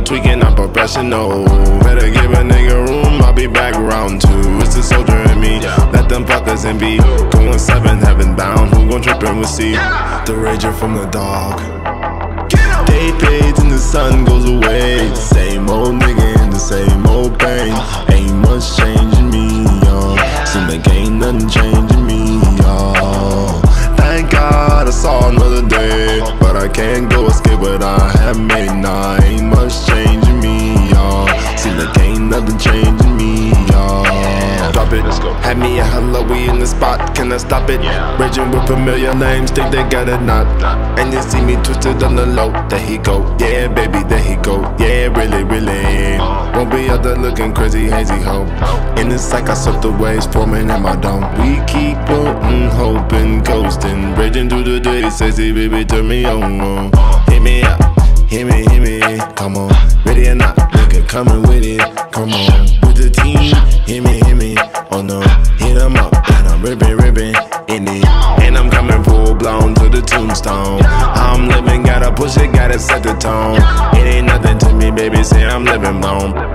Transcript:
no tweaking, I'm professional. Better give a nigga room, I'll be back round two. It's the soldier in me, let them fuckers in be. Going seven, heaven bound, who gon' trip and we'll see. The rager from the dog. Day fades and the sun goes away. Same old nigga in the same old pain. Ain't much changing me, y'all. Seem like ain't nothing changing me, y'all. Thank God I saw another day. But I can't go escape what I have made. Nah, ain't much changing me, y'all. Seem like ain't nothing changing me, y'all. Drop it. Let's go. Had me a hello, we in the spot, can I stop it? Yeah. Raging with familiar names, think they got it not. And you see me twisted on the low, there he go. Yeah, baby, there he go. Yeah, really, really. Won't be out there looking crazy, hazy ho. In the psych, I suck the waves forming in my dome. We keep floating, hoping, coasting. Raging through the day, sexy baby, turn me on. Hit me up, hit me, hit me. Come on, ready or not, nigga, coming with it. Come on, with the team, hit me, hit me. Oh no, hit 'em up, and I'm ripping, ripping in it. And I'm coming full blown to the tombstone. I'm living, gotta push it, gotta set the tone. It nothing to me, baby, say I'm living blown.